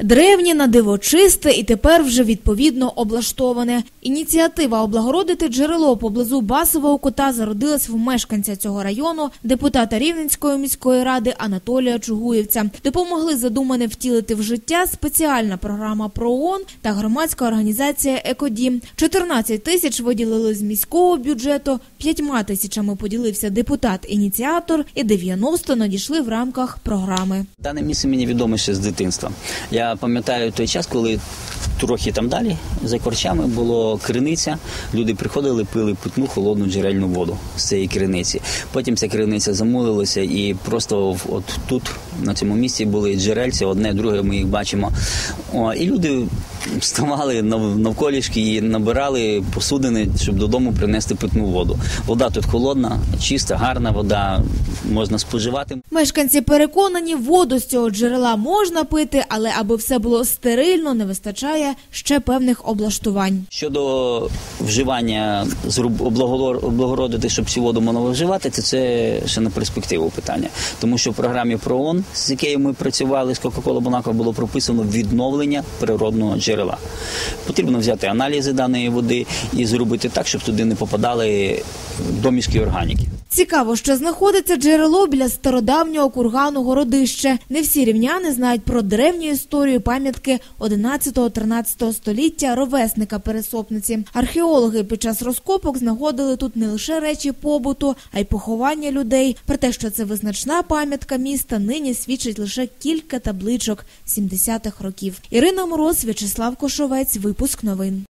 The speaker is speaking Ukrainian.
Древнє на диво чисте і тепер вже відповідно облаштоване. Ініціатива облагородити джерело поблизу Басового кута зародилась в мешканця цього району, депутата Рівненської міської ради Анатолія Чугуєвця. Допомогли задумане втілити в життя спеціальна програма ПРООН та громадська організація Екодім. 14 тисяч виділили з міського бюджету, п'ятьма тисячами поділився депутат-ініціатор, і 90 надійшли в рамках програми. Дане місце мені відоме ще з дитинства. Я пам'ятаю той час, коли трохи там далі за корчами було криниця. Люди приходили, пили питну холодну джерельну воду з цієї криниці. Потім ця криниця замулилася, і просто от тут, на цьому місці, були джерельці, одне, друге ми їх бачимо. О, і люди вставали навколішки і набирали посудини, щоб додому принести питну воду. Вода тут холодна, чиста, гарна вода, можна споживати. Мешканці переконані, воду з цього джерела можна пити, але аби все було стерильно, не вистачає ще певних облаштувань. Щодо вживання облагородити, щоб цю воду можна вживати, це, це ще на перспективу питання. Тому що в програмі ПРООН, з якою ми працювали з Кока-Кола Бонако, було прописано відновлення природного джерела. Потрібно взяти аналізи даної води і зробити так, щоб туди не попадали домішки органіки. Цікаво, що знаходиться джерело біля стародавнього кургану Городище. Не всі рівняни знають про древню історію пам'ятки 11-13 століття ровесника пересопниці. Археологи під час розкопок знаходили тут не лише речі побуту, а й поховання людей. Про те, що це визначна пам'ятка міста, нині свідчить лише кілька табличок 70-х років. Ірина Мороз, В'ячеслав Кошовець, випуск новин.